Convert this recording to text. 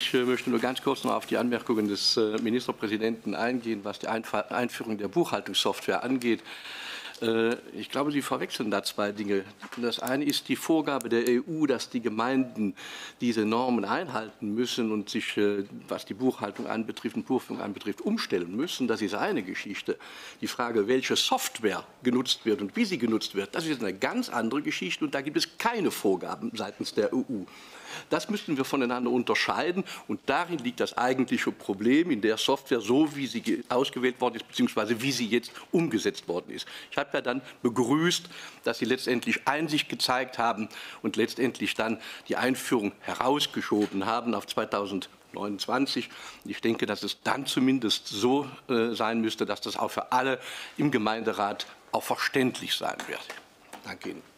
Ich äh, möchte nur ganz kurz noch auf die Anmerkungen des äh, Ministerpräsidenten eingehen, was die Einführung der Buchhaltungssoftware angeht. Äh, ich glaube, Sie verwechseln da zwei Dinge. Das eine ist die Vorgabe der EU, dass die Gemeinden diese Normen einhalten müssen und sich, was die Buchhaltung anbetrifft und Buchführung anbetrifft, umstellen müssen. Das ist eine Geschichte. Die Frage, welche Software genutzt wird und wie sie genutzt wird, das ist eine ganz andere Geschichte und da gibt es keine Vorgaben seitens der EU. Das müssen wir voneinander unterscheiden und darin liegt das eigentliche Problem in der Software, so wie sie ausgewählt worden ist, beziehungsweise wie sie jetzt umgesetzt worden ist. Ich habe ja dann begrüßt, dass Sie letztendlich Einsicht gezeigt haben und letztendlich dann die Einführung herausgeschoben haben auf 2029. Ich denke, dass es dann zumindest so äh, sein müsste, dass das auch für alle im Gemeinderat auch verständlich sein wird. Danke Ihnen.